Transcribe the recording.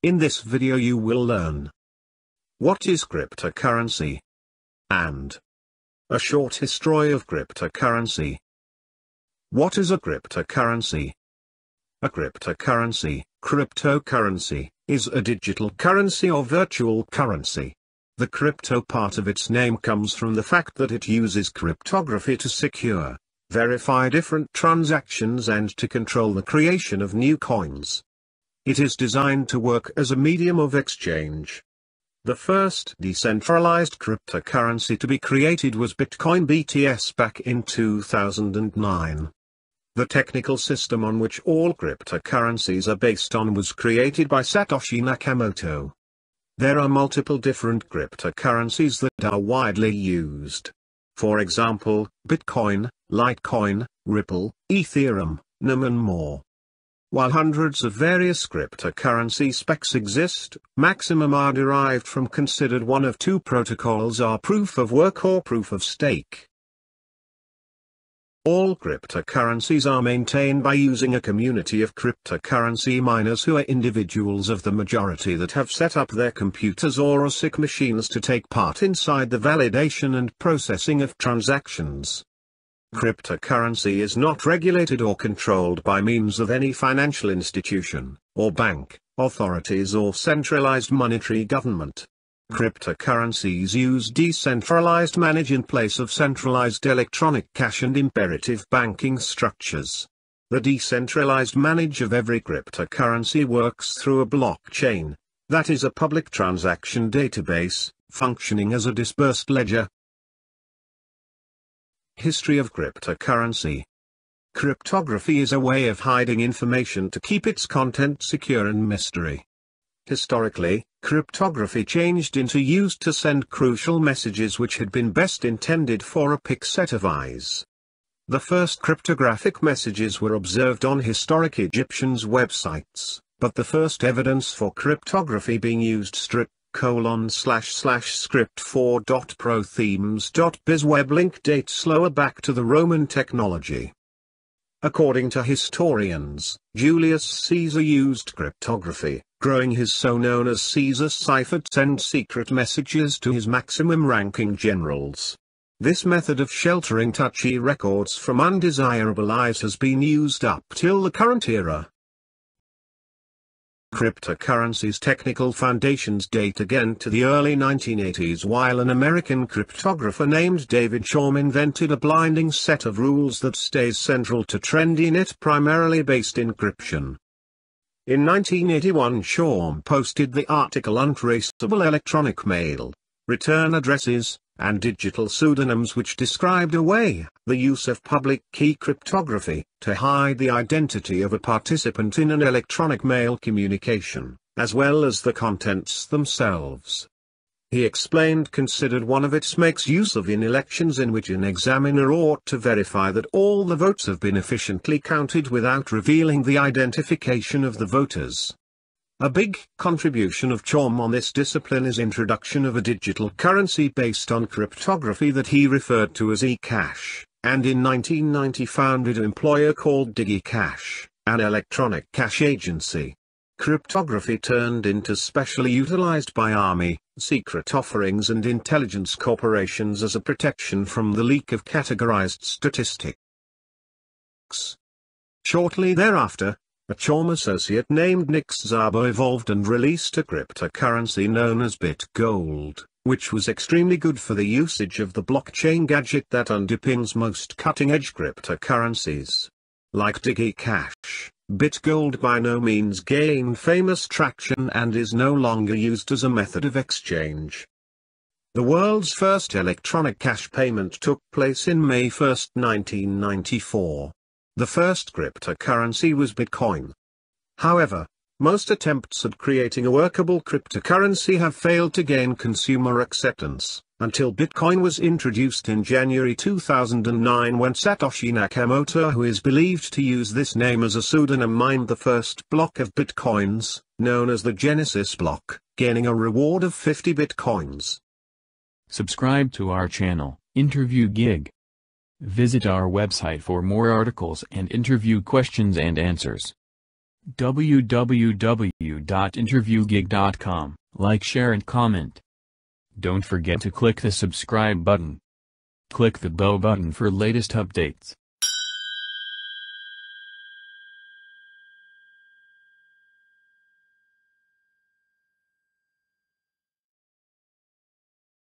In this video you will learn what is cryptocurrency and a short history of cryptocurrency. What is a cryptocurrency? A cryptocurrency, cryptocurrency, is a digital currency or virtual currency. The crypto part of its name comes from the fact that it uses cryptography to secure, verify different transactions and to control the creation of new coins. It is designed to work as a medium of exchange. The first decentralized cryptocurrency to be created was Bitcoin BTC back in 2009. The technical system on which all cryptocurrencies are based on was created by Satoshi Nakamoto. There are multiple different cryptocurrencies that are widely used. For example, Bitcoin, Litecoin, Ripple, Ethereum, NUM and more. While hundreds of various cryptocurrency specs exist, maximum are derived from considered one of two protocols are proof of work or proof of stake. All cryptocurrencies are maintained by using a community of cryptocurrency miners who are individuals of the majority that have set up their computers or ASIC machines to take part inside the validation and processing of transactions. Cryptocurrency is not regulated or controlled by means of any financial institution, or bank, authorities or centralized monetary government. Cryptocurrencies use decentralized manage in place of centralized electronic cash and imperative banking structures. The decentralized manage of every cryptocurrency works through a blockchain, that is a public transaction database, functioning as a dispersed ledger, History of cryptocurrency. Cryptography is a way of hiding information to keep its content secure and mystery. Historically, cryptography changed into used to send crucial messages which had been best intended for a pick set of eyes. The first cryptographic messages were observed on historic Egyptians' websites, but the first evidence for cryptography being used strip colon slash slash script 4 dot pro themes dot biz web link date slower back to the Roman technology. According to historians, Julius Caesar used cryptography, growing his so known as Caesar's cipher to send secret messages to his maximum ranking generals. This method of sheltering touchy records from undesirable eyes has been used up till the current era. Cryptocurrency's technical foundations date again to the early 1980s while an American cryptographer named David Chaum invented a blinding set of rules that stays central to TrendyNet primarily based encryption. In 1981 Chaum posted the article Untraceable Electronic Mail, Return Addresses, and digital pseudonyms which described away the use of public key cryptography to hide the identity of a participant in an electronic mail communication, as well as the contents themselves. He explained considered one of its makes use of in elections in which an examiner ought to verify that all the votes have been efficiently counted without revealing the identification of the voters. A big contribution of Chaum on this discipline is introduction of a digital currency based on cryptography that he referred to as eCash, and in 1990 founded an employer called DigiCash, an electronic cash agency. Cryptography turned into specially utilized by army, secret offerings and intelligence corporations as a protection from the leak of categorized statistics. Shortly thereafter, a Chaum associate named Nick Szabo evolved and released a cryptocurrency known as BitGold, which was extremely good for the usage of the blockchain gadget that underpins most cutting-edge cryptocurrencies. Like DigiCash, BitGold by no means gained famous traction and is no longer used as a method of exchange. The world's first electronic cash payment took place in May 1, 1994. The first cryptocurrency was Bitcoin. However, most attempts at creating a workable cryptocurrency have failed to gain consumer acceptance, until Bitcoin was introduced in January 2009 when Satoshi Nakamoto who is believed to use this name as a pseudonym mined the first block of Bitcoins, known as the Genesis block, gaining a reward of 50 Bitcoins. Subscribe to our channel, Interview Gig. Visit our website for more articles and interview questions and answers. www.interviewgig.com. Like, share and comment. Don't forget to click the subscribe button. Click the bell button for latest updates.